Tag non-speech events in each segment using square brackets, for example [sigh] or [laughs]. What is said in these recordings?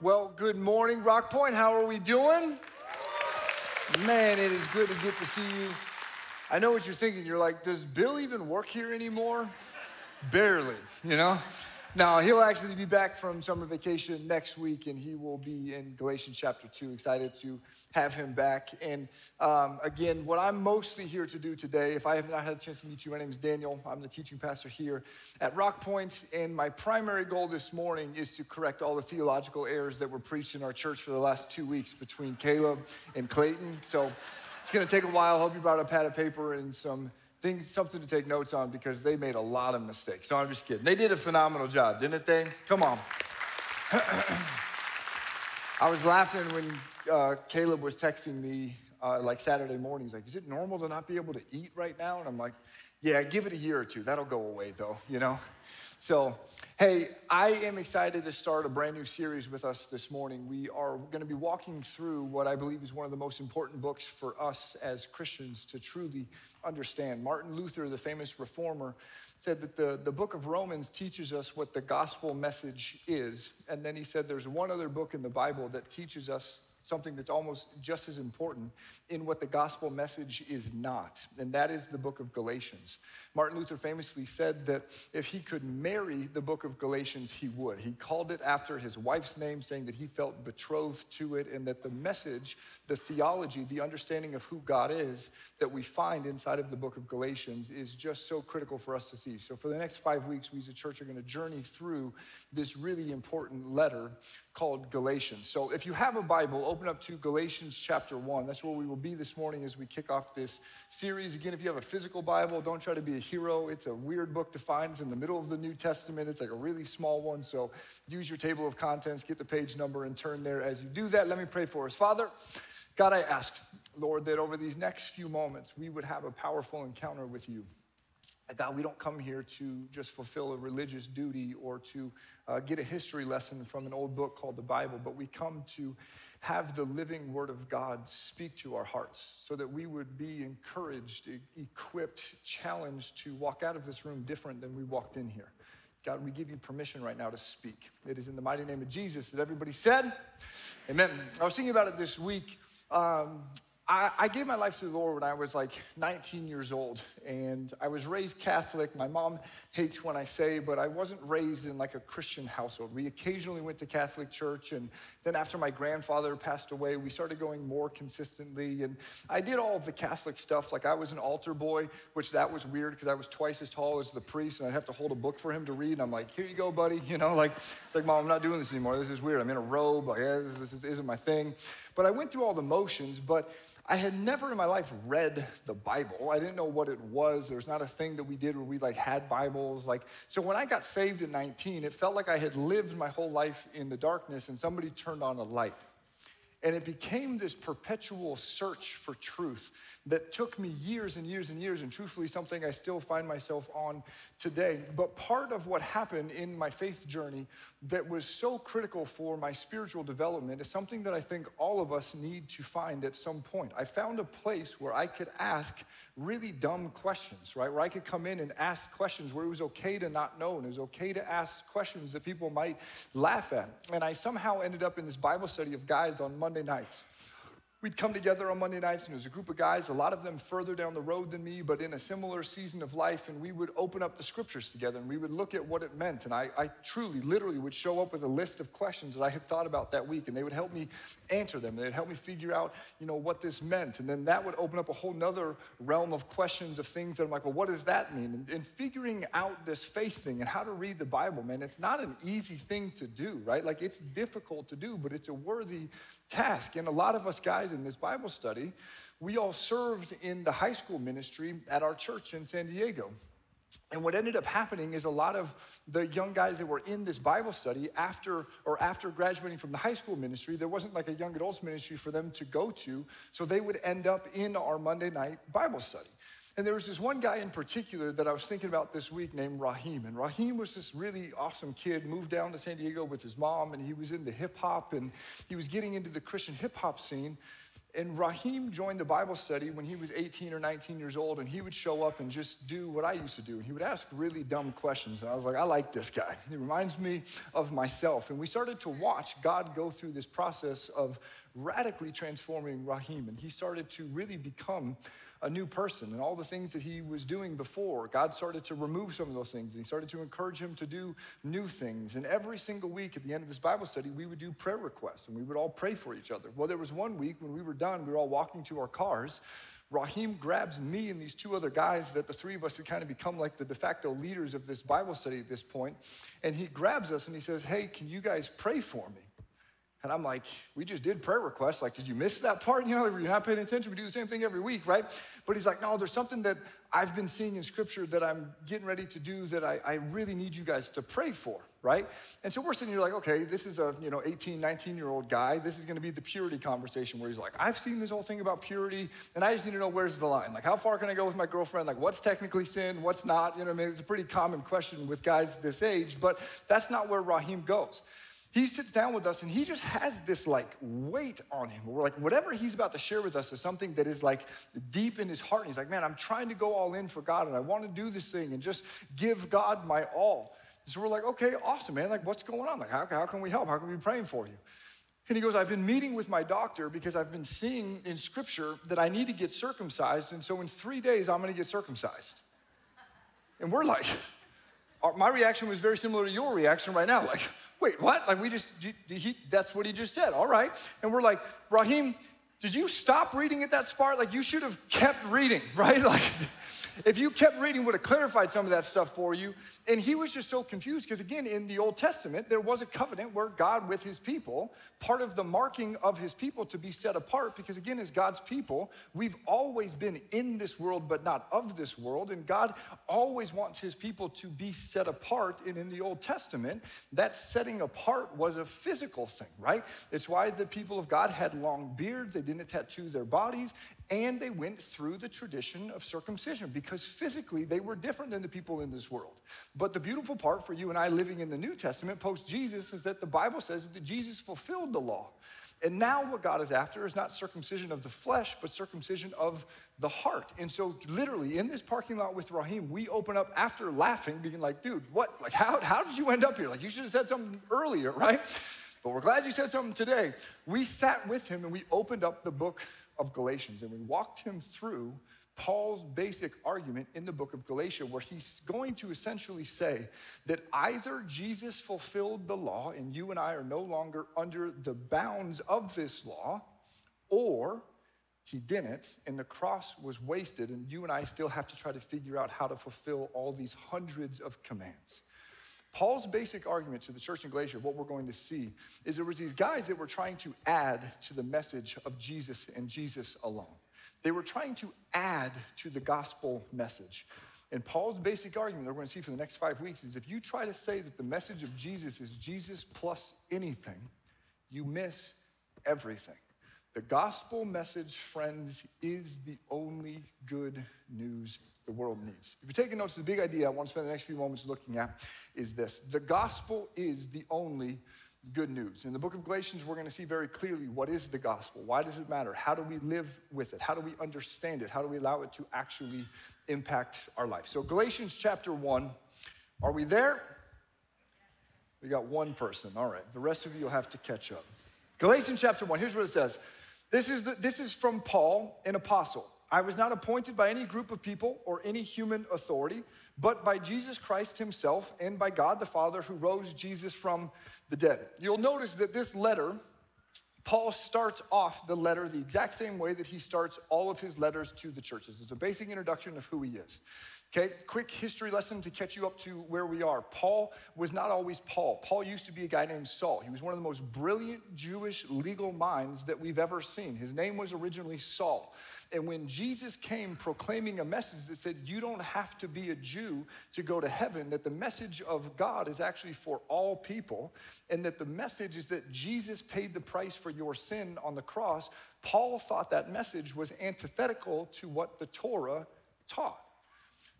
Well, good morning, Rock Point. How are we doing? Man, it is good to get to see you. I know what you're thinking. You're like, does Bill even work here anymore? Barely, you know? Now, he'll actually be back from summer vacation next week, and he will be in Galatians chapter 2. Excited to have him back. And um, again, what I'm mostly here to do today, if I have not had a chance to meet you, my name is Daniel. I'm the teaching pastor here at Rock Point, and my primary goal this morning is to correct all the theological errors that were preached in our church for the last two weeks between Caleb and Clayton. So it's going to take a while. I hope you brought a pad of paper and some something to take notes on because they made a lot of mistakes. So I'm just kidding. They did a phenomenal job, didn't they? Come on. [clears throat] I was laughing when uh, Caleb was texting me uh, like Saturday morning. He's like, is it normal to not be able to eat right now? And I'm like, yeah, give it a year or two. That'll go away though, you know? So, hey, I am excited to start a brand new series with us this morning. We are going to be walking through what I believe is one of the most important books for us as Christians to truly understand. Martin Luther, the famous reformer, said that the, the book of Romans teaches us what the gospel message is. And then he said there's one other book in the Bible that teaches us something that's almost just as important in what the gospel message is not, and that is the book of Galatians. Martin Luther famously said that if he could marry the book of Galatians, he would. He called it after his wife's name, saying that he felt betrothed to it, and that the message, the theology, the understanding of who God is that we find inside of the book of Galatians is just so critical for us to see. So, for the next five weeks, we as a church are going to journey through this really important letter called Galatians. So, if you have a Bible, open up to Galatians chapter 1. That's where we will be this morning as we kick off this series. Again, if you have a physical Bible, don't try to be a hero. It's a weird book to find. It's in the middle of the New Testament, it's like a really small one. So, use your table of contents, get the page number, and turn there. As you do that, let me pray for us. Father, God, I ask, Lord, that over these next few moments, we would have a powerful encounter with you. God, we don't come here to just fulfill a religious duty or to uh, get a history lesson from an old book called the Bible, but we come to have the living Word of God speak to our hearts so that we would be encouraged, equipped, challenged to walk out of this room different than we walked in here. God, we give you permission right now to speak. It is in the mighty name of Jesus that everybody said, Amen. I was thinking about it this week. Um, I, I, gave my life to the Lord when I was like 19 years old, and I was raised Catholic. My mom hates when I say, but I wasn't raised in like a Christian household. We occasionally went to Catholic church, and then after my grandfather passed away, we started going more consistently. And I did all of the Catholic stuff. Like I was an altar boy, which that was weird because I was twice as tall as the priest, and I'd have to hold a book for him to read. And I'm like, here you go, buddy. [laughs] You know, like it's like, mom, I'm not doing this anymore. This is weird. I'm in a robe. Like, yeah, this, this isn't my thing. But I went through all the motions, but I had never in my life read the Bible. I didn't know what it was. There's not a thing that we did where we like had Bibles. Like, so when I got saved at 19, it felt like I had lived my whole life in the darkness and somebody turned on a light. And it became this perpetual search for truth that took me years and years and years, and truthfully, something I still find myself on today. But part of what happened in my faith journey that was so critical for my spiritual development is something that I think all of us need to find at some point. I found a place where I could ask really dumb questions, right? Where I could come in and ask questions where it was okay to not know and it was okay to ask questions that people might laugh at. And I somehow ended up in this Bible study of guides on Monday nights. We'd come together on Monday nights, and there was a group of guys, a lot of them further down the road than me, but in a similar season of life, and we would open up the scriptures together and we would look at what it meant. And I, I truly, literally would show up with a list of questions that I had thought about that week, and they would help me answer them. They'd help me figure out, you know, what this meant. And then that would open up a whole nother realm of questions of things that I'm like, well, what does that mean? And, and figuring out this faith thing and how to read the Bible, man, it's not an easy thing to do, right? Like it's difficult to do, but it's a worthy task. And a lot of us guys in this Bible study, we all served in the high school ministry at our church in San Diego. And what ended up happening is a lot of the young guys that were in this Bible study after or after graduating from the high school ministry, there wasn't like a young adults ministry for them to go to, so they would end up in our Monday night Bible study. And there was this one guy in particular that I was thinking about this week named Raheem. And Raheem was this really awesome kid, moved down to San Diego with his mom, and he was into hip hop and he was getting into the Christian hip hop scene. And Raheem joined the Bible study when he was 18 or 19 years old, and he would show up and just do what I used to do. He would ask really dumb questions. And I was like, I like this guy. He reminds me of myself. And we started to watch God go through this process of radically transforming Raheem. And he started to really become a new person and all the things that he was doing before. God started to remove some of those things and he started to encourage him to do new things. And every single week at the end of this Bible study, we would do prayer requests and we would all pray for each other. Well, there was one week when we were done, we were all walking to our cars. Raheem grabs me and these two other guys that the three of us had kind of become like the de facto leaders of this Bible study at this point. And he grabs us and he says, Hey, can you guys pray for me? And I'm like, we just did prayer requests. Like, did you miss that part? [laughs] You know, you're not paying attention. We do the same thing every week, right? But he's like, no, there's something that I've been seeing in scripture that I'm getting ready to do that I, I really need you guys to pray for, right? And so we're sitting here like, okay, this is a, you know, 18, 19 year old guy. This is going to be the purity conversation where he's like, I've seen this whole thing about purity and I just need to know where's the line? Like, how far can I go with my girlfriend? Like, what's technically sin? What's not? You know, I mean, it's a pretty common question with guys this age, but that's not where Raheem goes he sits down with us and he just has this like weight on him. We're like, whatever he's about to share with us is something that is like deep in his heart. And he's like, man, I'm trying to go all in for God and I want to do this thing and just give God my all. And So we're like, okay, awesome, man. Like, what's going on? Like, how, how can we help? How can we be praying for you? And he goes, I've been meeting with my doctor because I've been seeing in scripture that I need to get circumcised. And so in three days, I'm going to get circumcised. And we're like, my reaction was very similar to your reaction right now. Like, wait, what? Like, we just, he, that's what he just said. All right. And we're like, Raheem, did you stop reading at that part? Like, you should have kept reading, [laughs] right? Like, if you kept reading, would have clarified some of that stuff for you. And he was just so confused because, again, in the Old Testament, there was a covenant where God with his people, part of the marking of his people to be set apart, because, again, as God's people, we've always been in this world, but not of this world. And God always wants his people to be set apart. And in the Old Testament, that setting apart was a physical thing, right? It's why the people of God had long beards, they didn't tattoo their bodies, and they went through the tradition of circumcision because physically they were different than the people in this world. But the beautiful part for you and I living in the New Testament post Jesus is that the Bible says that Jesus fulfilled the law. And now what God is after is not circumcision of the flesh, but circumcision of the heart. And so literally in this parking lot with Raheem, we open up after laughing, being like, dude, what, like how, how did you end up here? Like you should have said something earlier, [laughs] right? But we're glad you said something today. We sat with him and we opened up the book of Galatians and we walked him through Paul's basic argument in the book of Galatia, where he's going to essentially say that either Jesus fulfilled the law and you and I are no longer under the bounds of this law, or he didn't, and the cross was wasted, and you and I still have to try to figure out how to fulfill all these hundreds of commands. Paul's basic argument to the church in Galatia, what we're going to see, is there was these guys that were trying to add to the message of Jesus and Jesus alone. They were trying to add to the gospel message. And Paul's basic argument that we're going to see for the next five weeks is if you try to say that the message of Jesus is Jesus plus anything, you miss everything. The gospel message, friends, is the only good news the world needs. If you're taking notes, the big idea I want to spend the next few moments looking at is this the gospel is the only good news. In the book of Galatians, we're going to see very clearly what is the gospel? Why does it matter? How do we live with it? How do we understand it? How do we allow it to actually impact our life? So, Galatians chapter 1, are we there? We got one person. All right. The rest of you will have to catch up. Galatians chapter 1, here's what it says. This is, the, this is from Paul, an apostle. I was not appointed by any group of people or any human authority, but by Jesus Christ himself and by God the Father who rose Jesus from the dead. You'll notice that this letter, Paul starts off the letter the exact same way that he starts all of his letters to the churches. It's a basic introduction of who he is. Okay, quick history lesson to catch you up to where we are. Paul was not always Paul. Paul used to be a guy named Saul. He was one of the most brilliant Jewish legal minds that we've ever seen. His name was originally Saul. And when Jesus came proclaiming a message that said, you don't have to be a Jew to go to heaven, that the message of God is actually for all people, and that the message is that Jesus paid the price for your sin on the cross, Paul thought that message was antithetical to what the Torah taught.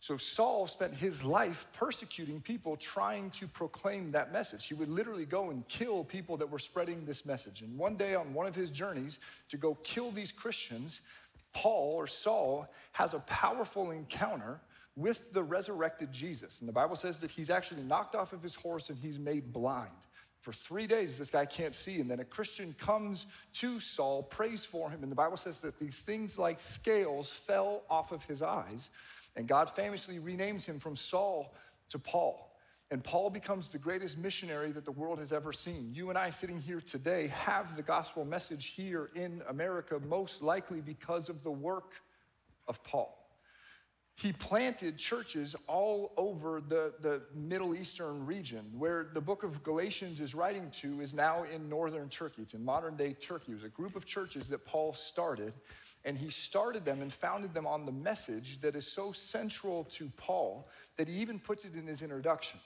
So Saul spent his life persecuting people trying to proclaim that message. He would literally go and kill people that were spreading this message. And one day on one of his journeys to go kill these Christians, Paul or Saul has a powerful encounter with the resurrected Jesus. And the Bible says that he's actually knocked off of his horse and he's made blind. For three days, this guy can't see. And then a Christian comes to Saul, prays for him. And the Bible says that these things like scales fell off of his eyes. And God famously renames him from Saul to Paul. And Paul becomes the greatest missionary that the world has ever seen. You and I sitting here today have the gospel message here in America, most likely because of the work of Paul he planted churches all over the, the Middle Eastern region. Where the book of Galatians is writing to is now in northern Turkey. It's in modern day Turkey. It was a group of churches that Paul started, and he started them and founded them on the message that is so central to Paul that he even puts it in his introduction.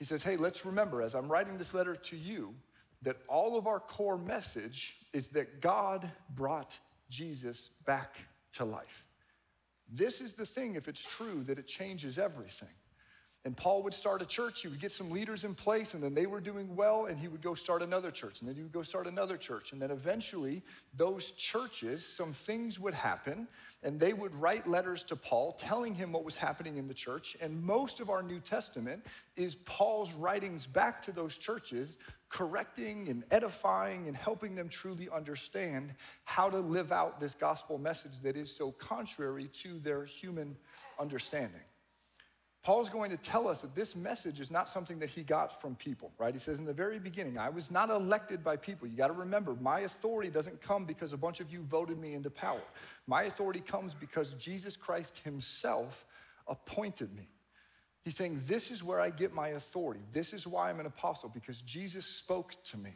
He says, Hey, let's remember, as I'm writing this letter to you, that all of our core message is that God brought Jesus back to life. This is the thing, if it's true, that it changes everything. And Paul would start a church, he would get some leaders in place, and then they were doing well, and he would go start another church, and then he would go start another church. And then eventually, those churches, some things would happen, and they would write letters to Paul telling him what was happening in the church. And most of our New Testament is Paul's writings back to those churches, correcting and edifying and helping them truly understand how to live out this gospel message that is so contrary to their human understanding. Paul's going to tell us that this message is not something that he got from people, right? He says in the very beginning, I was not elected by people. You got to remember, my authority doesn't come because a bunch of you voted me into power. My authority comes because Jesus Christ himself appointed me. He's saying, This is where I get my authority. This is why I'm an apostle, because Jesus spoke to me.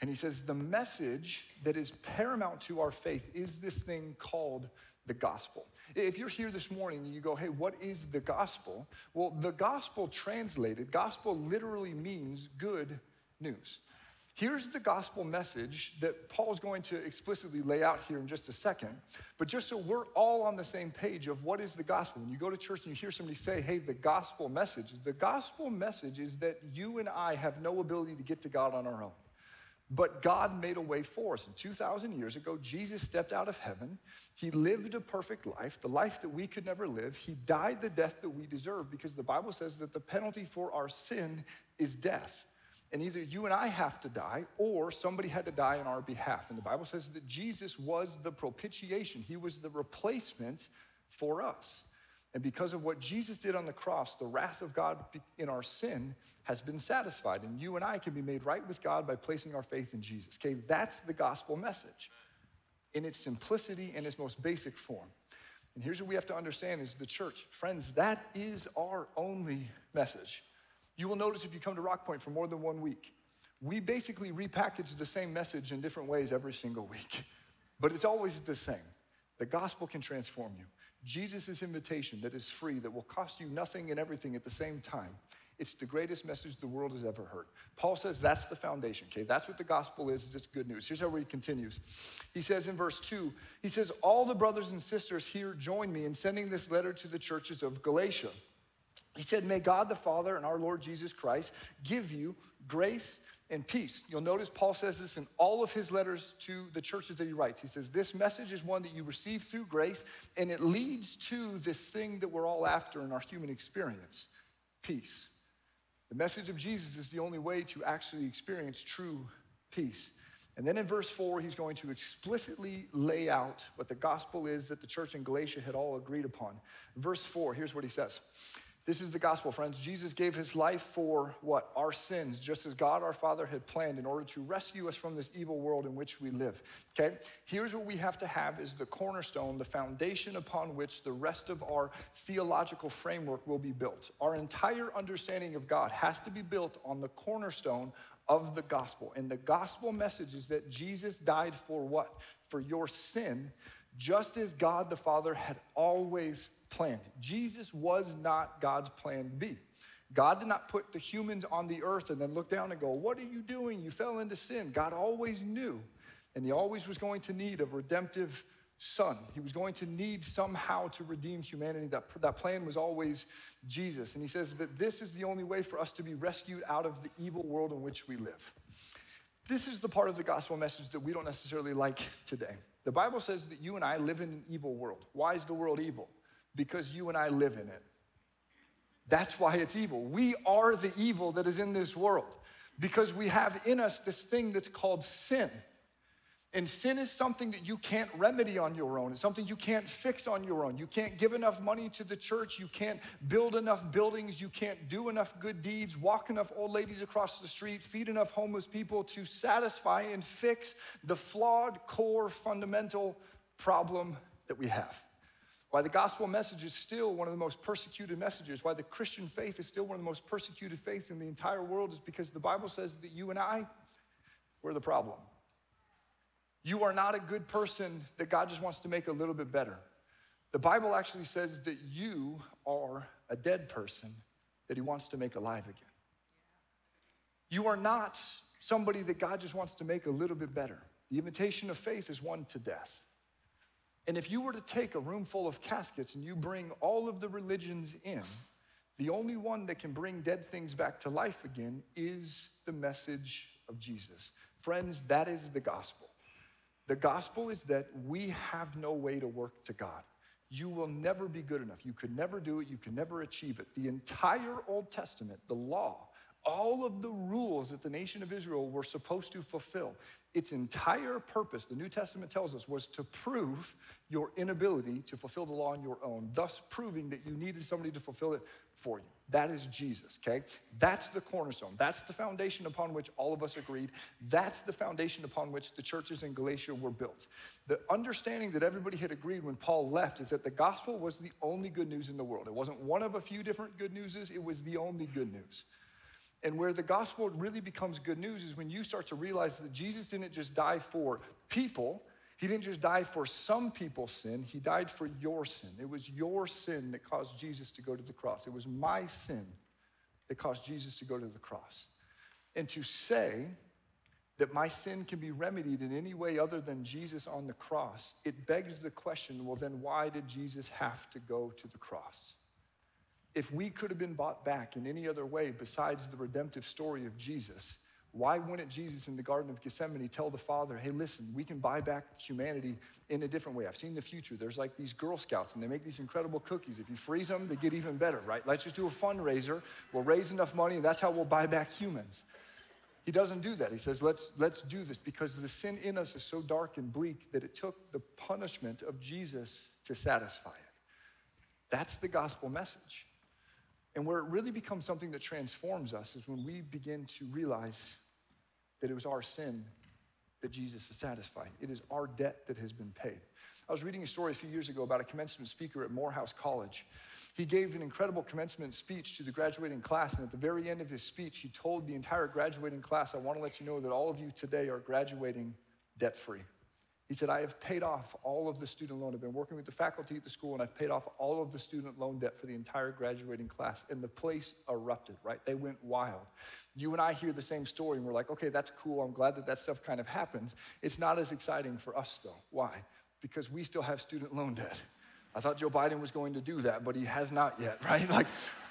And he says, The message that is paramount to our faith is this thing called the gospel. If you're here this morning and you go, hey, what is the gospel? Well, the gospel translated, gospel literally means good news. Here's the gospel message that Paul is going to explicitly lay out here in just a second. But just so we're all on the same page of what is the gospel, when you go to church and you hear somebody say, hey, the gospel message, the gospel message is that you and I have no ability to get to God on our own. But God made a way for us. And 2,000 years ago, Jesus stepped out of heaven. He lived a perfect life, the life that we could never live. He died the death that we deserve because the Bible says that the penalty for our sin is death. And either you and I have to die or somebody had to die on our behalf. And the Bible says that Jesus was the propitiation, He was the replacement for us. And because of what Jesus did on the cross, the wrath of God in our sin has been satisfied. And you and I can be made right with God by placing our faith in Jesus. Okay, that's the gospel message in its simplicity and its most basic form. And here's what we have to understand is the church. Friends, that is our only message. You will notice if you come to Rock Point for more than one week, we basically repackage the same message in different ways every single week, [laughs] but it's always the same. The gospel can transform you. Jesus' invitation that is free, that will cost you nothing and everything at the same time. It's the greatest message the world has ever heard. Paul says that's the foundation, okay? That's what the gospel is, is it's good news. Here's how he continues. He says in verse 2, he says, All the brothers and sisters here join me in sending this letter to the churches of Galatia. He said, May God the Father and our Lord Jesus Christ give you grace and peace. You'll notice Paul says this in all of his letters to the churches that he writes. He says, This message is one that you receive through grace, and it leads to this thing that we're all after in our human experience peace. The message of Jesus is the only way to actually experience true peace. And then in verse 4, he's going to explicitly lay out what the gospel is that the church in Galatia had all agreed upon. Verse 4, here's what he says this is the gospel, friends. Jesus gave his life for what? Our sins, just as God our Father had planned in order to rescue us from this evil world in which we live. Okay? Here's what we have to have is the cornerstone, the foundation upon which the rest of our theological framework will be built. Our entire understanding of God has to be built on the cornerstone of the gospel. And the gospel message is that Jesus died for what? For your sin, just as God the Father had always planned. Jesus was not God's plan B. God did not put the humans on the earth and then look down and go, What are you doing? You fell into sin. God always knew, and He always was going to need a redemptive son. He was going to need somehow to redeem humanity. That, that plan was always Jesus. And he says that this is the only way for us to be rescued out of the evil world in which we live. This is the part of the gospel message that we don't necessarily like today. The Bible says that you and I live in an evil world. Why is the world evil? Because you and I live in it. That's why it's evil. We are the evil that is in this world because we have in us this thing that's called sin. And sin is something that you can't remedy on your own. It's something you can't fix on your own. You can't give enough money to the church. You can't build enough buildings. You can't do enough good deeds, walk enough old ladies across the street, feed enough homeless people to satisfy and fix the flawed, core, fundamental problem that we have. Why the gospel message is still one of the most persecuted messages, why the Christian faith is still one of the most persecuted faiths in the entire world is because the Bible says that you and I, we're the problem. You are not a good person that God just wants to make a little bit better. The Bible actually says that you are a dead person that He wants to make alive again. You are not somebody that God just wants to make a little bit better. The invitation of faith is one to death. And if you were to take a room full of caskets and you bring all of the religions in, the only one that can bring dead things back to life again is the message of Jesus. Friends, that is the gospel. The gospel is that we have no way to work to God. You will never be good enough. You could never do it. You can never achieve it. The entire Old Testament, the law, all of the rules that the nation of Israel were supposed to fulfill, its entire purpose, the New Testament tells us, was to prove your inability to fulfill the law on your own, thus proving that you needed somebody to fulfill it for you. That is Jesus, okay? That's the cornerstone. That's the foundation upon which all of us agreed. That's the foundation upon which the churches in Galatia were built. The understanding that everybody had agreed when Paul left is that the gospel was the only good news in the world. It wasn't one of a few different good newses, it was the only good news. And where the gospel really becomes good news is when you start to realize that Jesus didn't just die for people, he didn't just die for some people's sin, he died for your sin. It was your sin that caused Jesus to go to the cross. It was my sin that caused Jesus to go to the cross. And to say that my sin can be remedied in any way other than Jesus on the cross, it begs the question well, then why did Jesus have to go to the cross? If we could have been bought back in any other way besides the redemptive story of Jesus, why wouldn't Jesus in the Garden of Gethsemane tell the Father, hey, listen, we can buy back humanity in a different way? I've seen the future. There's like these Girl Scouts, and they make these incredible cookies. If you freeze them, they get even better, right? Let's just do a fundraiser. We'll raise enough money, and that's how we'll buy back humans. He doesn't do that. He says, let's, let's do this because the sin in us is so dark and bleak that it took the punishment of Jesus to satisfy it. That's the gospel message. And where it really becomes something that transforms us is when we begin to realize that it was our sin that Jesus satisfied. It is our debt that has been paid. I was reading a story a few years ago about a commencement speaker at Morehouse College. He gave an incredible commencement speech to the graduating class, and at the very end of his speech, he told the entire graduating class, I want to let you know that all of you today are graduating debt free. He said, I have paid off all of the student loan. I've been working with the faculty at the school, and I've paid off all of the student loan debt for the entire graduating class. And the place erupted, right? They went wild. You and I hear the same story, and we're like, okay, that's cool. I'm glad that that stuff kind of happens. It's not as exciting for us, though. Why? Because we still have student loan debt. I thought Joe Biden was going to do that, but he has not yet, [laughs] right? Like,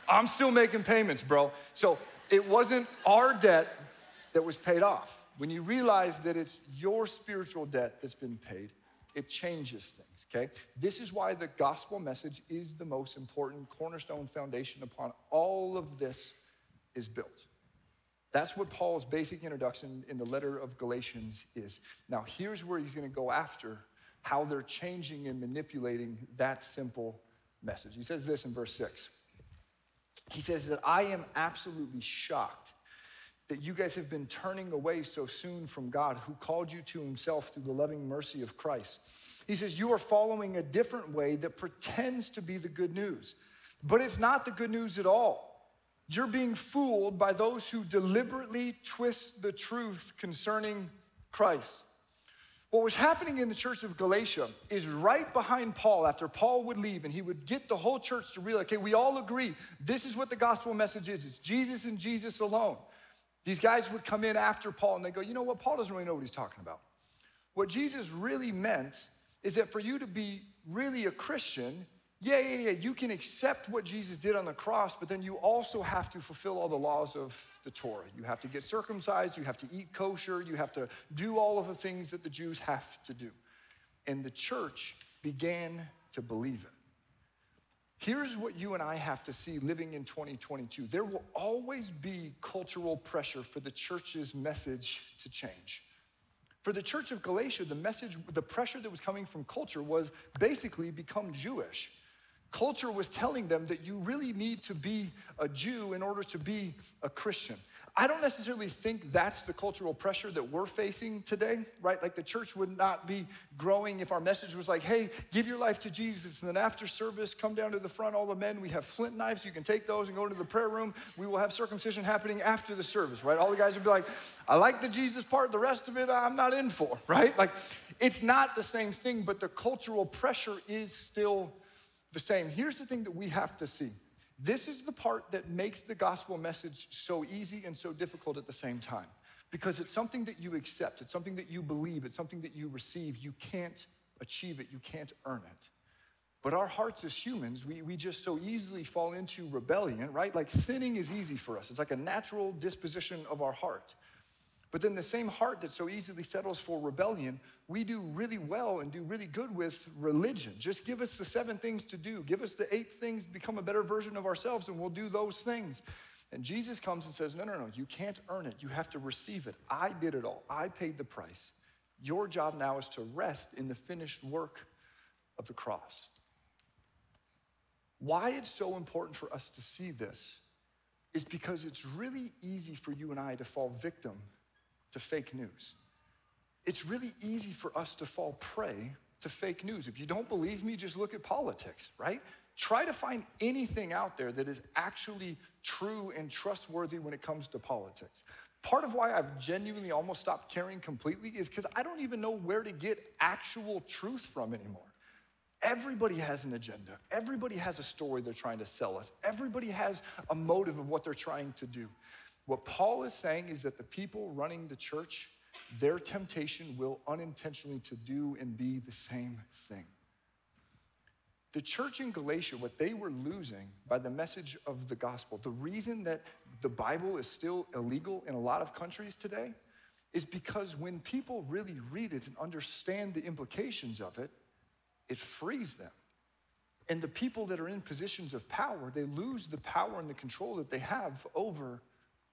I'm still making payments, bro. So it wasn't our debt that was paid off. When you realize that it's your spiritual debt that's been paid, it changes things, okay? This is why the gospel message is the most important cornerstone foundation upon all of this is built. That's what Paul's basic introduction in the letter of Galatians is. Now, here's where he's going to go after how they're changing and manipulating that simple message. He says this in verse 6. He says that I am absolutely shocked that you guys have been turning away so soon from God who called you to himself through the loving mercy of Christ. He says, You are following a different way that pretends to be the good news, but it's not the good news at all. You're being fooled by those who deliberately twist the truth concerning Christ. What was happening in the church of Galatia is right behind Paul after Paul would leave and he would get the whole church to realize, okay, we all agree this is what the gospel message is it's Jesus and Jesus alone. These guys would come in after Paul and they go, you know what? Paul doesn't really know what he's talking about. What Jesus really meant is that for you to be really a Christian, yeah, yeah, yeah, you can accept what Jesus did on the cross, but then you also have to fulfill all the laws of the Torah. You have to get circumcised, you have to eat kosher, you have to do all of the things that the Jews have to do. And the church began to believe it. Here's what you and I have to see living in 2022 there will always be cultural pressure for the church's message to change. For the church of Galatia, the message, the pressure that was coming from culture was basically become Jewish. Culture was telling them that you really need to be a Jew in order to be a Christian. I don't necessarily think that's the cultural pressure that we're facing today, right? Like the church would not be growing if our message was like, hey, give your life to Jesus. And then after service, come down to the front, all the men. We have flint knives. You can take those and go into the prayer room. We will have circumcision happening after the service, right? All the guys would be like, I like the Jesus part. The rest of it, I'm not in for, [laughs] right? Like it's not the same thing, but the cultural pressure is still the same. Here's the thing that we have to see this is the part that makes the gospel message so easy and so difficult at the same time because it's something that you accept, it's something that you believe, it's something that you receive. You can't achieve it, you can't earn it. But our hearts as humans, we, we just so easily fall into rebellion, right? Like sinning is easy for us, it's like a natural disposition of our heart. But then the same heart that so easily settles for rebellion, we do really well and do really good with religion. Just give us the seven things to do. Give us the eight things to become a better version of ourselves, and we'll do those things. And Jesus comes and says, No, no, no, you can't earn it. You have to receive it. I did it all, I paid the price. Your job now is to rest in the finished work of the cross. Why it's so important for us to see this is because it's really easy for you and I to fall victim to fake news. It's really easy for us to fall prey to fake news. If you don't believe me, just look at politics, right? Try to find anything out there that is actually true and trustworthy when it comes to politics. Part of why I've genuinely almost stopped caring completely is because I don't even know where to get actual truth from anymore. Everybody has an agenda. Everybody has a story they're trying to sell us. Everybody has a motive of what they're trying to do. What Paul is saying is that the people running the church, their temptation will unintentionally to do and be the same thing. The church in Galatia, what they were losing by the message of the gospel, the reason that the Bible is still illegal in a lot of countries today is because when people really read it and understand the implications of it, it frees them. And the people that are in positions of power, they lose the power and the control that they have over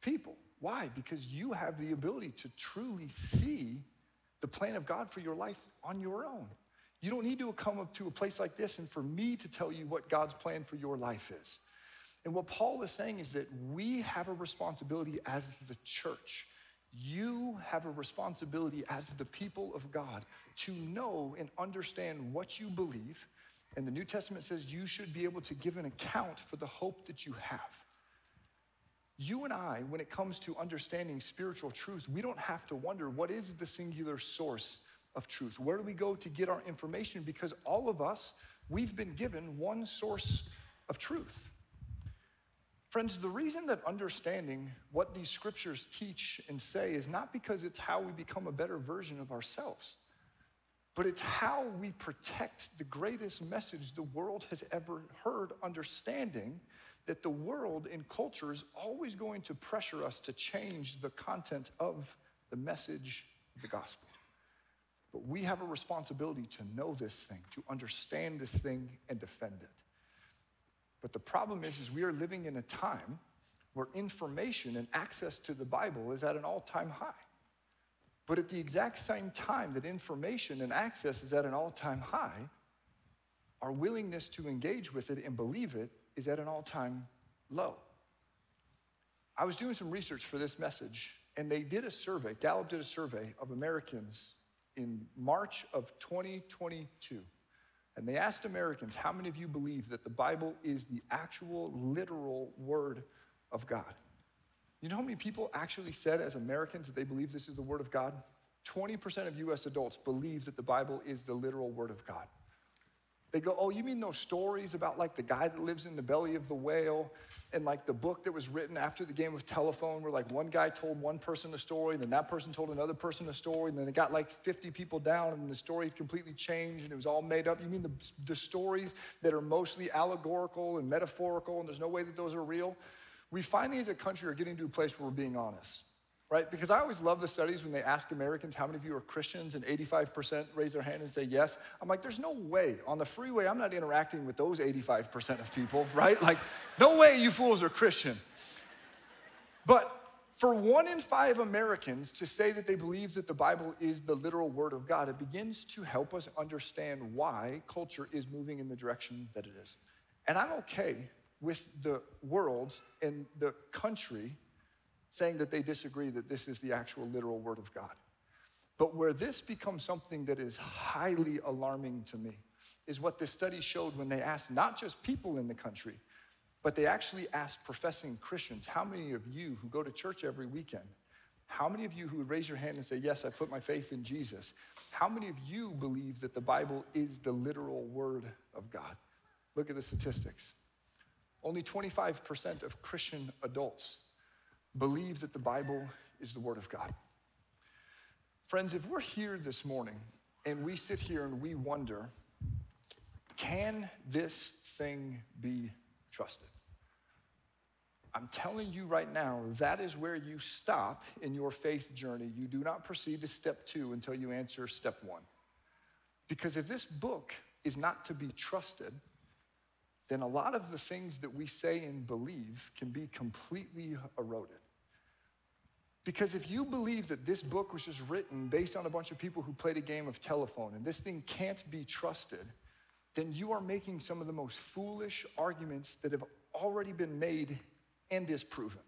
people. Why? Because you have the ability to truly see the plan of God for your life on your own. You don't need to come up to a place like this and for me to tell you what God's plan for your life is. And what Paul is saying is that we have a responsibility as the church. You have a responsibility as the people of God to know and understand what you believe. And the New Testament says you should be able to give an account for the hope that you have. You and I, when it comes to understanding spiritual truth, we don't have to wonder what is the singular source of truth? Where do we go to get our information? Because all of us, we've been given one source of truth. Friends, the reason that understanding what these scriptures teach and say is not because it's how we become a better version of ourselves, but it's how we protect the greatest message the world has ever heard, understanding that the world and culture is always going to pressure us to change the content of the message of the gospel. But we have a responsibility to know this thing, to understand this thing, and defend it. But the problem is, is we are living in a time where information and access to the Bible is at an all-time high. But at the exact same time that information and access is at an all-time high, our willingness to engage with it and believe it is at an all time low. I was doing some research for this message, and they did a survey, Gallup did a survey of Americans in March of 2022. And they asked Americans, how many of you believe that the Bible is the actual literal word of God? You know how many people actually said as Americans that they believe this is the word of God? 20% of US adults believe that the Bible is the literal word of God. They go, Oh, you mean those stories about like the guy that lives in the belly of the whale and like the book that was written after the game of telephone where like one guy told one person a story and then that person told another person a story and then it got like 50 people down and the story completely changed and it was all made up. You mean the, the stories that are mostly allegorical and metaphorical and there's no way that those are real? We finally as a country are getting to a place where we're being honest right? Because I always love the studies when they ask Americans how many of you are Christians and 85% raise their hand and say yes. I'm like, there's no way. On the freeway, I'm not interacting with those 85% of people, [laughs] right? Like, no way you fools are Christian. But for one in five Americans to say that they believe that the Bible is the literal word of God, it begins to help us understand why culture is moving in the direction that it is. And I'm okay with the world and the country saying that they disagree that this is the actual literal word of God. But where this becomes something that is highly alarming to me is what this study showed when they asked not just people in the country, but they actually asked professing Christians, how many of you who go to church every weekend, how many of you who would raise your hand and say, Yes, I put my faith in Jesus, how many of you believe that the Bible is the literal word of God? Look at the statistics. Only 25% of Christian adults believe that the Bible is the Word of God. Friends, if we're here this morning and we sit here and we wonder, can this thing be trusted? I'm telling you right now, that is where you stop in your faith journey. You do not proceed to step two until you answer step one. Because if this book is not to be trusted, then a lot of the things that we say and believe can be completely eroded. Because if you believe that this book was just written based on a bunch of people who played a game of telephone and this thing can't be trusted, then you are making some of the most foolish arguments that have already been made and disproven.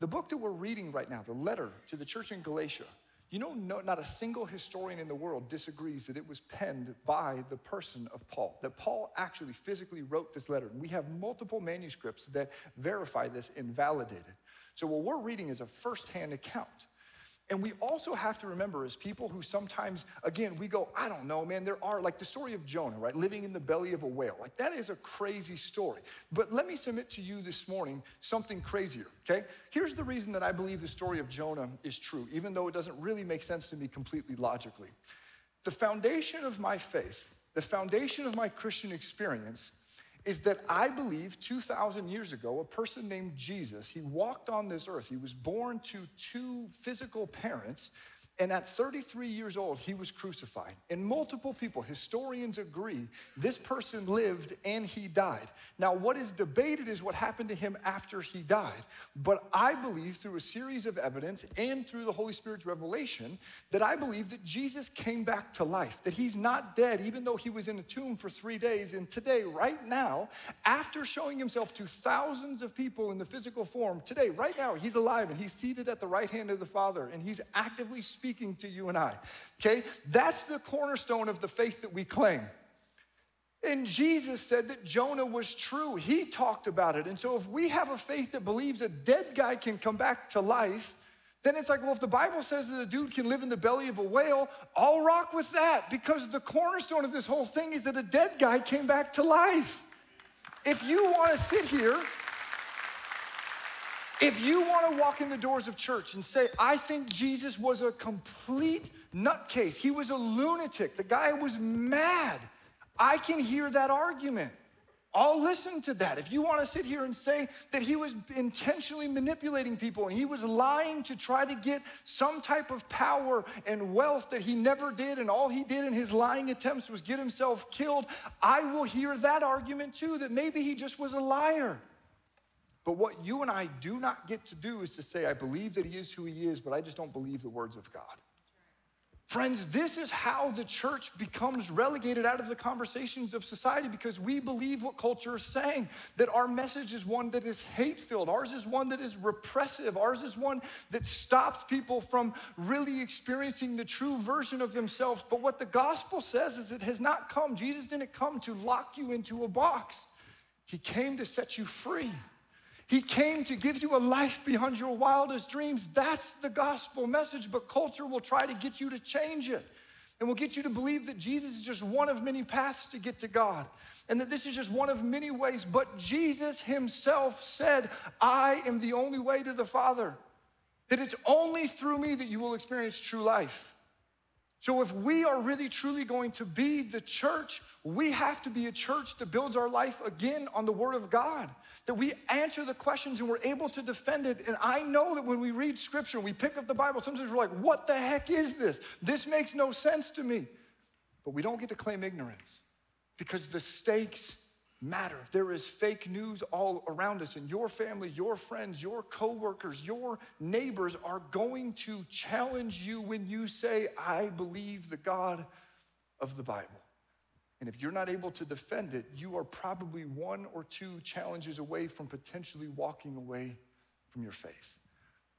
The book that we're reading right now, the letter to the church in Galatia, you know, no, not a single historian in the world disagrees that it was penned by the person of Paul, that Paul actually physically wrote this letter. And we have multiple manuscripts that verify this and validate it. So what we're reading is a firsthand account. And we also have to remember, as people who sometimes, again, we go, I don't know, man, there are, like the story of Jonah, right? Living in the belly of a whale. Like, that is a crazy story. But let me submit to you this morning something crazier, okay? Here's the reason that I believe the story of Jonah is true, even though it doesn't really make sense to me completely logically. The foundation of my faith, the foundation of my Christian experience, is that I believe 2,000 years ago, a person named Jesus, he walked on this earth. He was born to two physical parents, and at 33 years old, he was crucified. And multiple people, historians agree, this person lived and he died. Now, what is debated is what happened to him after he died. But I believe through a series of evidence and through the Holy Spirit's revelation that I believe that Jesus came back to life, that he's not dead, even though he was in a tomb for three days. And today, right now, after showing himself to thousands of people in the physical form, today, right now, he's alive and he's seated at the right hand of the Father and he's actively speaking speaking to you and I. Okay? That's the cornerstone of the faith that we claim. And Jesus said that Jonah was true. He talked about it. And so if we have a faith that believes a dead guy can come back to life, then it's like, well, if the Bible says that a dude can live in the belly of a whale, I'll rock with that because the cornerstone of this whole thing is that a dead guy came back to life. If you want to sit here if you want to walk in the doors of church and say, I think Jesus was a complete nutcase, he was a lunatic, the guy was mad, I can hear that argument. I'll listen to that. If you want to sit here and say that he was intentionally manipulating people and he was lying to try to get some type of power and wealth that he never did, and all he did in his lying attempts was get himself killed, I will hear that argument too that maybe he just was a liar. But what you and I do not get to do is to say, I believe that he is who he is, but I just don't believe the words of God. Friends, this is how the church becomes relegated out of the conversations of society because we believe what culture is saying. That our message is one that is hate filled, ours is one that is repressive, ours is one that stops people from really experiencing the true version of themselves. But what the gospel says is it has not come, Jesus didn't come to lock you into a box, He came to set you free. He came to give you a life beyond your wildest dreams. That's the gospel message, but culture will try to get you to change it. And we'll get you to believe that Jesus is just one of many paths to get to God and that this is just one of many ways. But Jesus himself said, I am the only way to the Father, that it's only through me that you will experience true life. So, if we are really truly going to be the church, we have to be a church that builds our life again on the Word of God, that we answer the questions and we're able to defend it. And I know that when we read Scripture we pick up the Bible, sometimes we're like, what the heck is this? This makes no sense to me. But we don't get to claim ignorance because the stakes matter. There is fake news all around us, and your family, your friends, your coworkers, your neighbors are going to challenge you when you say, I believe the God of the Bible. And if you're not able to defend it, you are probably one or two challenges away from potentially walking away from your faith.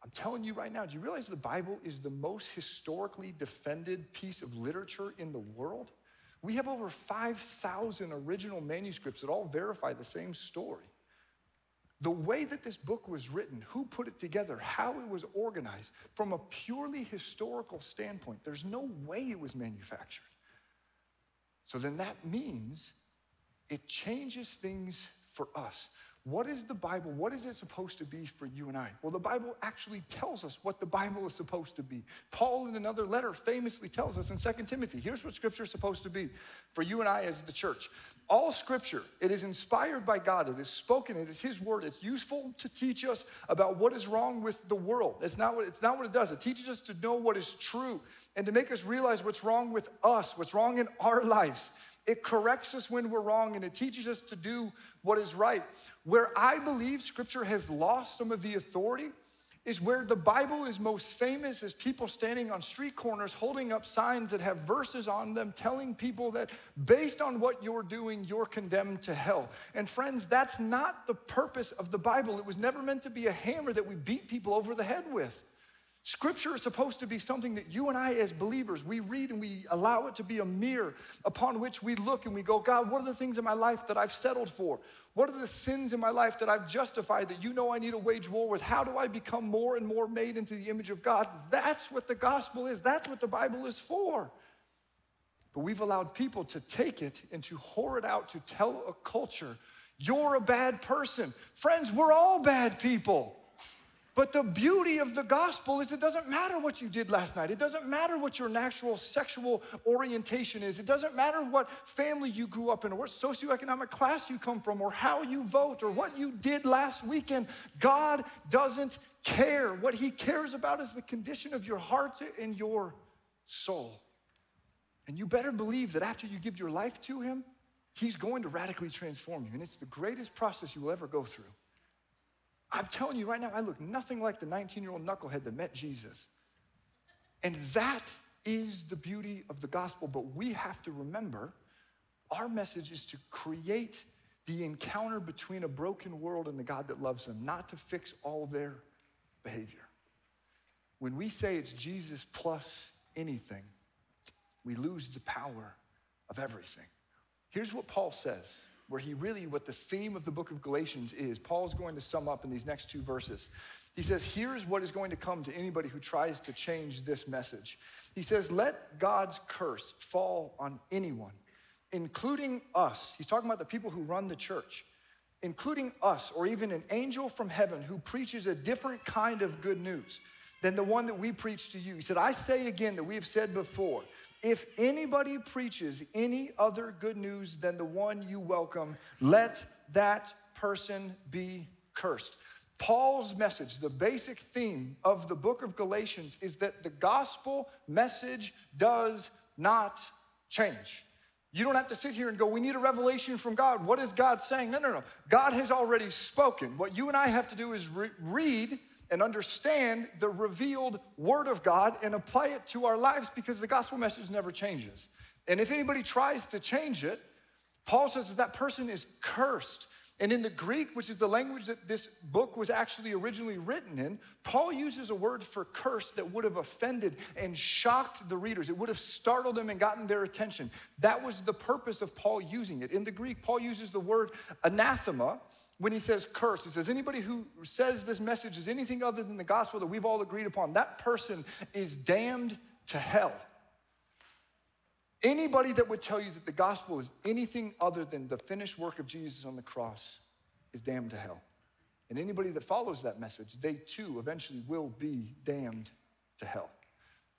I'm telling you right now, do you realize the Bible is the most historically defended piece of literature in the world? We have over 5,000 original manuscripts that all verify the same story. The way that this book was written, who put it together, how it was organized, from a purely historical standpoint, there's no way it was manufactured. So then that means it changes things for us. What is the Bible? What is it supposed to be for you and I? Well, the Bible actually tells us what the Bible is supposed to be. Paul, in another letter, famously tells us in 2 Timothy here's what Scripture is supposed to be for you and I as the church. All Scripture, it is inspired by God, it is spoken, it is His word. It's useful to teach us about what is wrong with the world. It's not what, it's not what it does. It teaches us to know what is true and to make us realize what's wrong with us, what's wrong in our lives. It corrects us when we're wrong and it teaches us to do what is right. Where I believe scripture has lost some of the authority is where the Bible is most famous is people standing on street corners holding up signs that have verses on them telling people that based on what you're doing, you're condemned to hell. And friends, that's not the purpose of the Bible. It was never meant to be a hammer that we beat people over the head with. Scripture is supposed to be something that you and I, as believers, we read and we allow it to be a mirror upon which we look and we go, God, what are the things in my life that I've settled for? What are the sins in my life that I've justified that you know I need to wage war with? How do I become more and more made into the image of God? That's what the gospel is. That's what the Bible is for. But we've allowed people to take it and to whore it out to tell a culture, you're a bad person. Friends, we're all bad people. But the beauty of the gospel is it doesn't matter what you did last night. It doesn't matter what your natural sexual orientation is. It doesn't matter what family you grew up in or what socioeconomic class you come from or how you vote or what you did last weekend. God doesn't care. What He cares about is the condition of your heart and your soul. And you better believe that after you give your life to Him, He's going to radically transform you. And it's the greatest process you will ever go through. I'm telling you right now, I look nothing like the 19 year old knucklehead that met Jesus. And that is the beauty of the gospel. But we have to remember our message is to create the encounter between a broken world and the God that loves them, not to fix all their behavior. When we say it's Jesus plus anything, we lose the power of everything. Here's what Paul says where he really, what the theme of the book of Galatians is, Paul's going to sum up in these next two verses. He says, Here's what is going to come to anybody who tries to change this message. He says, Let God's curse fall on anyone, including us. He's talking about the people who run the church, including us, or even an angel from heaven who preaches a different kind of good news than the one that we preach to you. He said, I say again that we have said before if anybody preaches any other good news than the one you welcome, let that person be cursed. Paul's message, the basic theme of the book of Galatians, is that the gospel message does not change. You don't have to sit here and go, we need a revelation from God. What is God saying? No, no, no. God has already spoken. What you and I have to do is re- read and understand the revealed Word of God and apply it to our lives because the gospel message never changes. And if anybody tries to change it, Paul says that that person is cursed. And in the Greek, which is the language that this book was actually originally written in, Paul uses a word for curse that would have offended and shocked the readers. It would have startled them and gotten their attention. That was the purpose of Paul using it. In the Greek, Paul uses the word anathema, when he says curse, he says anybody who says this message is anything other than the gospel that we've all agreed upon, that person is damned to hell. Anybody that would tell you that the gospel is anything other than the finished work of Jesus on the cross is damned to hell. And anybody that follows that message, they too eventually will be damned to hell.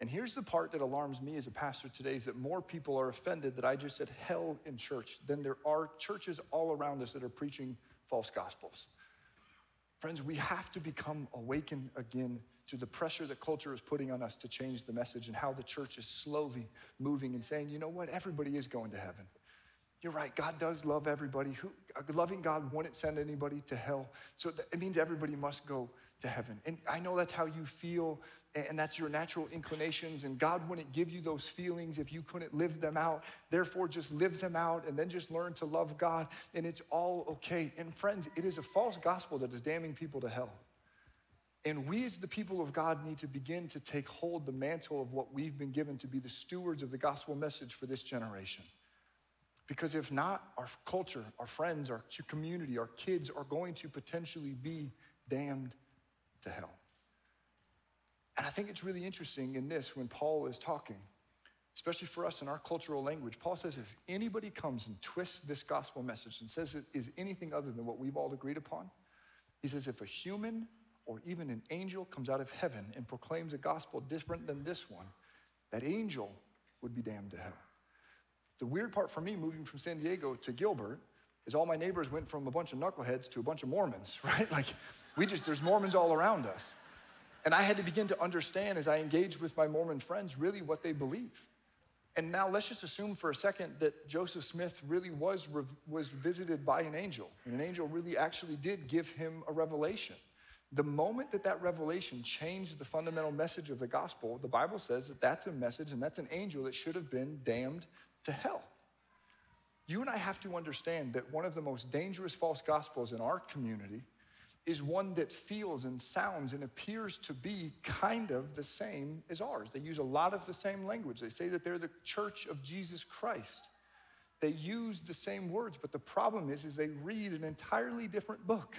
And here's the part that alarms me as a pastor today is that more people are offended that I just said hell in church than there are churches all around us that are preaching false gospels. Friends, we have to become awakened again to the pressure that culture is putting on us to change the message and how the church is slowly moving and saying, you know what, everybody is going to heaven. You're right, God does love everybody. Who, uh, loving God wouldn't send anybody to hell. So it means everybody must go to heaven. And I know that's how you feel, and that's your natural inclinations. And God wouldn't give you those feelings if you couldn't live them out. Therefore, just live them out and then just learn to love God, and it's all okay. And friends, it is a false gospel that is damning people to hell. And we, as the people of God, need to begin to take hold the mantle of what we've been given to be the stewards of the gospel message for this generation. Because if not, our culture, our friends, our community, our kids are going to potentially be damned to hell. And I think it's really interesting in this when Paul is talking, especially for us in our cultural language. Paul says if anybody comes and twists this gospel message and says it is anything other than what we've all agreed upon, he says if a human or even an angel comes out of heaven and proclaims a gospel different than this one, that angel would be damned to hell. The weird part for me moving from San Diego to Gilbert is all my neighbors went from a bunch of knuckleheads to a bunch of Mormons, [laughs] right? Like, we just, there's Mormons all around us. And I had to begin to understand as I engaged with my Mormon friends really what they believe. And now let's just assume for a second that Joseph Smith really was, was visited by an angel, and an angel really actually did give him a revelation. The moment that that revelation changed the fundamental message of the gospel, the Bible says that that's a message and that's an angel that should have been damned to hell. You and I have to understand that one of the most dangerous false gospels in our community is one that feels and sounds and appears to be kind of the same as ours. They use a lot of the same language. They say that they're the church of Jesus Christ. They use the same words, but the problem is, is they read an entirely different book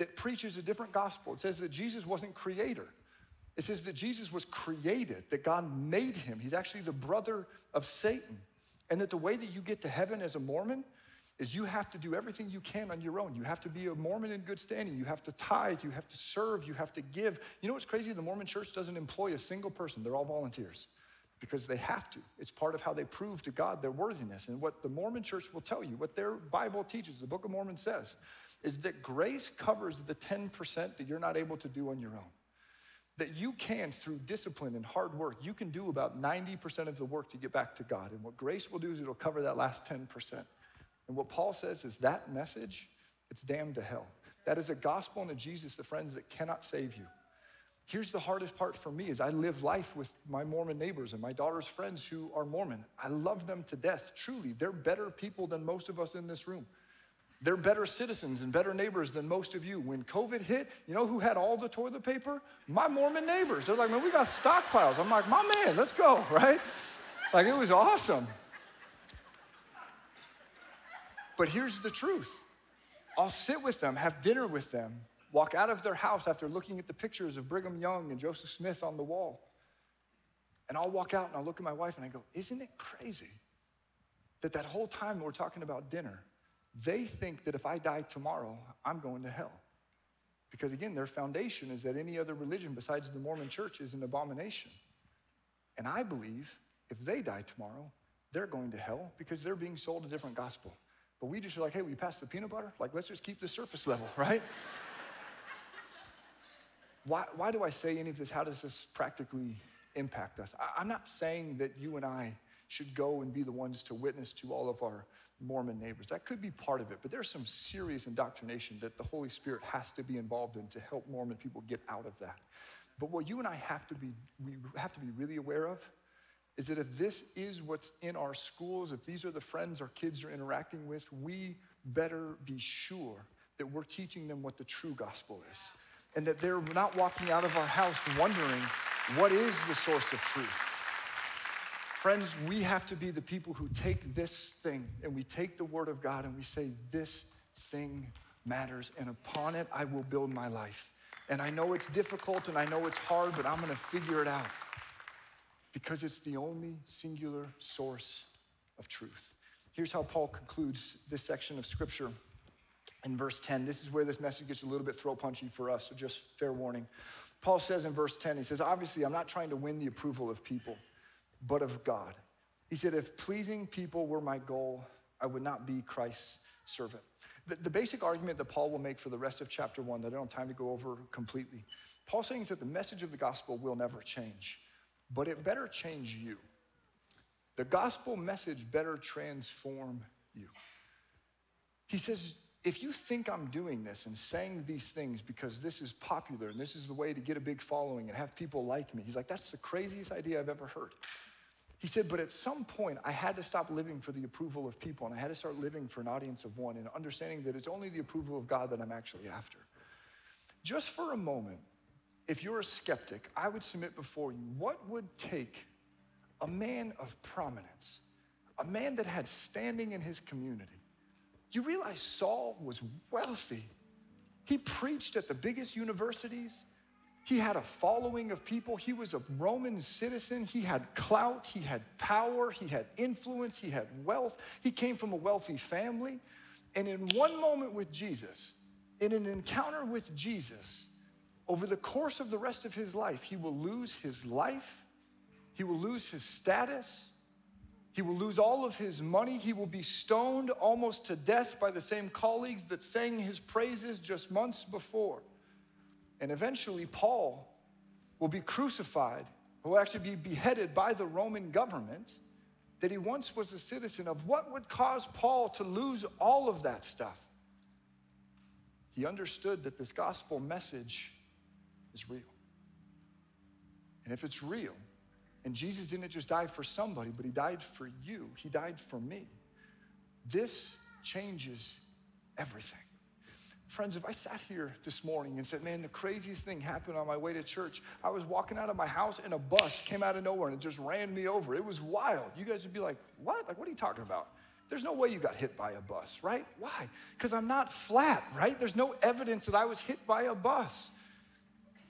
that preaches a different gospel. It says that Jesus wasn't creator. It says that Jesus was created, that God made him. He's actually the brother of Satan. And that the way that you get to heaven as a Mormon is you have to do everything you can on your own. You have to be a Mormon in good standing. You have to tithe. You have to serve. You have to give. You know what's crazy? The Mormon church doesn't employ a single person, they're all volunteers because they have to. It's part of how they prove to God their worthiness. And what the Mormon church will tell you, what their Bible teaches, the Book of Mormon says, is that grace covers the 10% that you're not able to do on your own. That you can, through discipline and hard work, you can do about 90% of the work to get back to God. And what grace will do is it'll cover that last 10%. And what Paul says is that message, it's damned to hell. That is a gospel and a Jesus, the friends, that cannot save you. Here's the hardest part for me is I live life with my Mormon neighbors and my daughter's friends who are Mormon. I love them to death, truly. They're better people than most of us in this room. They're better citizens and better neighbors than most of you. When COVID hit, you know who had all the toilet paper? My Mormon neighbors. They're like, man, we got stockpiles. I'm like, my man, let's go, [laughs] right? Like, it was awesome. But here's the truth I'll sit with them, have dinner with them, walk out of their house after looking at the pictures of Brigham Young and Joseph Smith on the wall. And I'll walk out and I'll look at my wife and I go, Isn't it crazy that that whole time we're talking about dinner, they think that if I die tomorrow, I'm going to hell? Because again, their foundation is that any other religion besides the Mormon church is an abomination. And I believe if they die tomorrow, they're going to hell because they're being sold a different gospel. But we just are like, hey, we passed the peanut butter? Like, let's just keep the surface level, [laughs] right? why, why do I say any of this? How does this practically impact us? I, I'm not saying that you and I should go and be the ones to witness to all of our Mormon neighbors. That could be part of it, but there's some serious indoctrination that the Holy Spirit has to be involved in to help Mormon people get out of that. But what you and I have to be, we have to be really aware of is that if this is what's in our schools, if these are the friends our kids are interacting with, we better be sure that we're teaching them what the true gospel is. And that they're not walking out of our house wondering what is the source of truth. Friends, we have to be the people who take this thing and we take the word of God and we say, This thing matters, and upon it I will build my life. And I know it's difficult and I know it's hard, but I'm gonna figure it out because it's the only singular source of truth. Here's how Paul concludes this section of scripture in verse 10. This is where this message gets a little bit throat punchy for us, so just fair warning. Paul says in verse 10, he says, Obviously, I'm not trying to win the approval of people, but of God. He said, If pleasing people were my goal, I would not be Christ's servant. The, the basic argument that Paul will make for the rest of chapter one, that I don't have time to go over completely, Paul's saying is that the message of the gospel will never change, but it better change you. The gospel message better transform you. He says, if you think I'm doing this and saying these things because this is popular and this is the way to get a big following and have people like me, he's like, that's the craziest idea I've ever heard. He said, but at some point, I had to stop living for the approval of people and I had to start living for an audience of one and understanding that it's only the approval of God that I'm actually after. Just for a moment, if you're a skeptic, I would submit before you what would take a man of prominence, a man that had standing in his community. You realize Saul was wealthy. He preached at the biggest universities. He had a following of people. He was a Roman citizen. He had clout. He had power. He had influence. He had wealth. He came from a wealthy family. And in one moment with Jesus, in an encounter with Jesus, over the course of the rest of his life, he will lose his life, he will lose his status, he will lose all of his money, he will be stoned almost to death by the same colleagues that sang his praises just months before. And eventually, Paul will be crucified, will actually be beheaded by the Roman government that he once was a citizen of. What would cause Paul to lose all of that stuff? He understood that this gospel message is real. And if it's real, and Jesus didn't just die for somebody, but he died for you, he died for me, this changes everything. Friends, if I sat here this morning and said, man, the craziest thing happened on my way to church, I was walking out of my house and a bus came out of nowhere and it just ran me over. It was wild. You guys would be like, what? Like, what are you talking about? There's no way you got hit by a bus, right? Why? Because I'm not flat, right? There's no evidence that I was hit by a bus.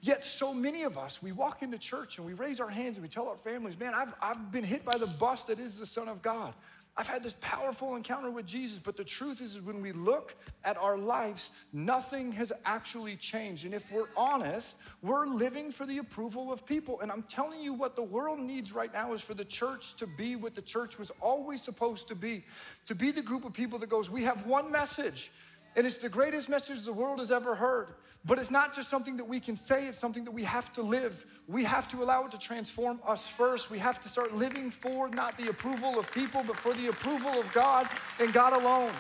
Yet, so many of us, we walk into church and we raise our hands and we tell our families, man, I've, I've been hit by the bus that is the Son of God. I've had this powerful encounter with Jesus, but the truth is, is when we look at our lives, nothing has actually changed. And if we're honest, we're living for the approval of people. And I'm telling you what the world needs right now is for the church to be what the church was always supposed to be to be the group of people that goes, We have one message, and it's the greatest message the world has ever heard. But it's not just something that we can say, it's something that we have to live. We have to allow it to transform us first. We have to start living for not the approval of people, but for the approval of God and God alone.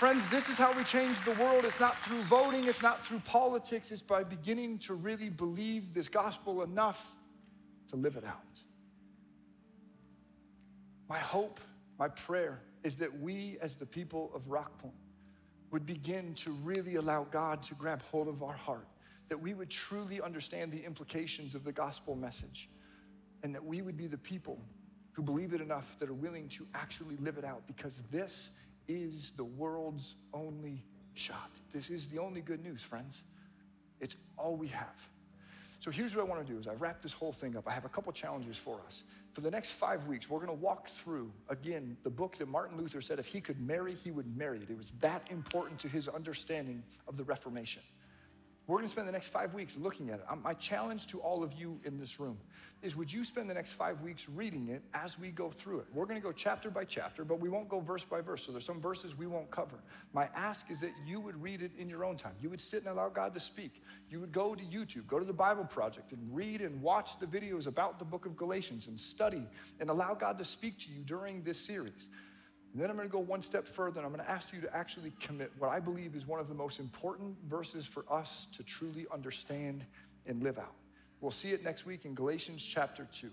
Friends, this is how we change the world. It's not through voting, it's not through politics, it's by beginning to really believe this gospel enough to live it out. My hope, my prayer is that we, as the people of Rockpoint, would begin to really allow God to grab hold of our heart, that we would truly understand the implications of the gospel message, and that we would be the people who believe it enough that are willing to actually live it out because this is the world's only shot. This is the only good news, friends. It's all we have. So here's what I want to do as I wrap this whole thing up. I have a couple challenges for us. For the next five weeks, we're going to walk through, again, the book that Martin Luther said if he could marry, he would marry it. It was that important to his understanding of the Reformation. We're going to spend the next five weeks looking at it. My challenge to all of you in this room is would you spend the next five weeks reading it as we go through it? We're going to go chapter by chapter, but we won't go verse by verse. So there's some verses we won't cover. My ask is that you would read it in your own time. You would sit and allow God to speak. You would go to YouTube, go to the Bible Project, and read and watch the videos about the book of Galatians and study and allow God to speak to you during this series. And then I'm going to go one step further and I'm going to ask you to actually commit what I believe is one of the most important verses for us to truly understand and live out. We'll see it next week in Galatians chapter 2.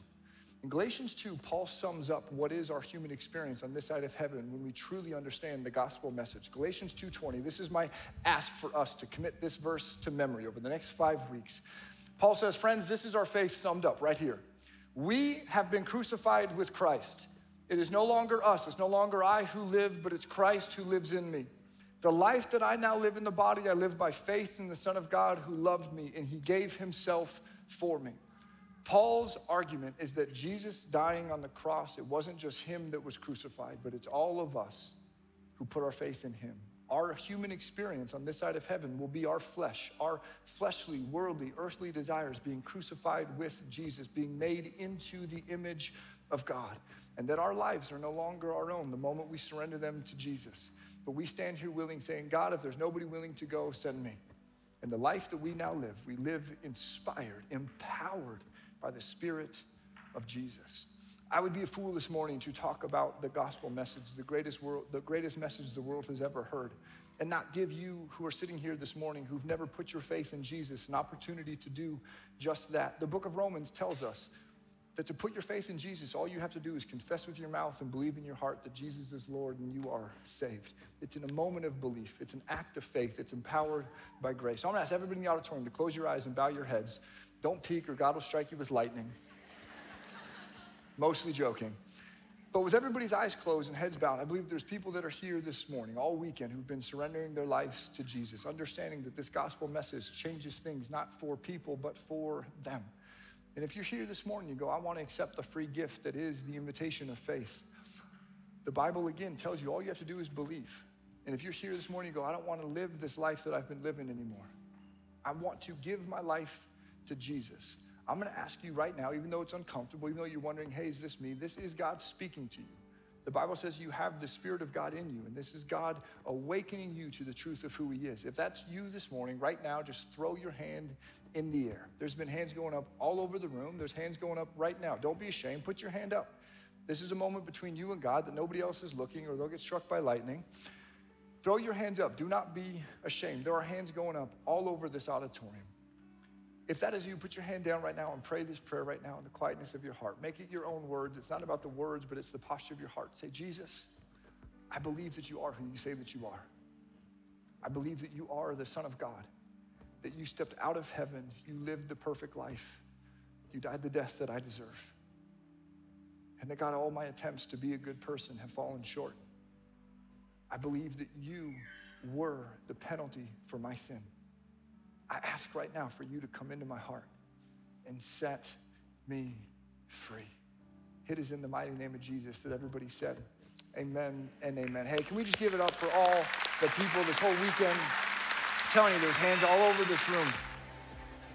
In Galatians 2, Paul sums up what is our human experience on this side of heaven when we truly understand the gospel message. Galatians 2:20. This is my ask for us to commit this verse to memory over the next 5 weeks. Paul says, "Friends, this is our faith summed up right here. We have been crucified with Christ. It is no longer us, it's no longer I who live, but it's Christ who lives in me. The life that I now live in the body, I live by faith in the Son of God who loved me and he gave himself for me. Paul's argument is that Jesus dying on the cross, it wasn't just him that was crucified, but it's all of us who put our faith in him. Our human experience on this side of heaven will be our flesh, our fleshly, worldly, earthly desires being crucified with Jesus, being made into the image of God. And that our lives are no longer our own the moment we surrender them to Jesus. But we stand here willing, saying, God, if there's nobody willing to go, send me. And the life that we now live, we live inspired, empowered by the Spirit of Jesus. I would be a fool this morning to talk about the gospel message, the greatest, world, the greatest message the world has ever heard, and not give you who are sitting here this morning who've never put your faith in Jesus an opportunity to do just that. The book of Romans tells us that to put your faith in Jesus, all you have to do is confess with your mouth and believe in your heart that Jesus is Lord and you are saved. It's in a moment of belief, it's an act of faith, it's empowered by grace. So I'm gonna ask everybody in the auditorium to close your eyes and bow your heads. Don't peek or God will strike you with lightning. [laughs] Mostly joking. But with everybody's eyes closed and heads bowed, I believe there's people that are here this morning, all weekend, who've been surrendering their lives to Jesus, understanding that this gospel message changes things not for people, but for them. And if you're here this morning, you go, I want to accept the free gift that is the invitation of faith. The Bible again tells you all you have to do is believe. And if you're here this morning, you go, I don't want to live this life that I've been living anymore. I want to give my life to Jesus. I'm going to ask you right now, even though it's uncomfortable, even though you're wondering, hey, is this me? This is God speaking to you. The Bible says you have the Spirit of God in you, and this is God awakening you to the truth of who He is. If that's you this morning, right now, just throw your hand in the air. There's been hands going up all over the room. There's hands going up right now. Don't be ashamed. Put your hand up. This is a moment between you and God that nobody else is looking, or they'll get struck by lightning. Throw your hands up. Do not be ashamed. There are hands going up all over this auditorium. If that is you, put your hand down right now and pray this prayer right now in the quietness of your heart. Make it your own words. It's not about the words, but it's the posture of your heart. Say, Jesus, I believe that you are who you say that you are. I believe that you are the Son of God, that you stepped out of heaven, you lived the perfect life, you died the death that I deserve. And that God, all my attempts to be a good person have fallen short. I believe that you were the penalty for my sin. I ask right now for you to come into my heart and set me free. It is in the mighty name of Jesus that everybody said, Amen and amen. Hey, can we just give it up for all the people this whole weekend? I'm telling you, there's hands all over this room.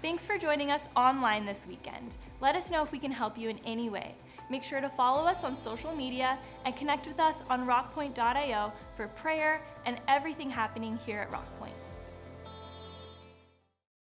Thanks for joining us online this weekend. Let us know if we can help you in any way. Make sure to follow us on social media and connect with us on rockpoint.io for prayer and everything happening here at Rockpoint.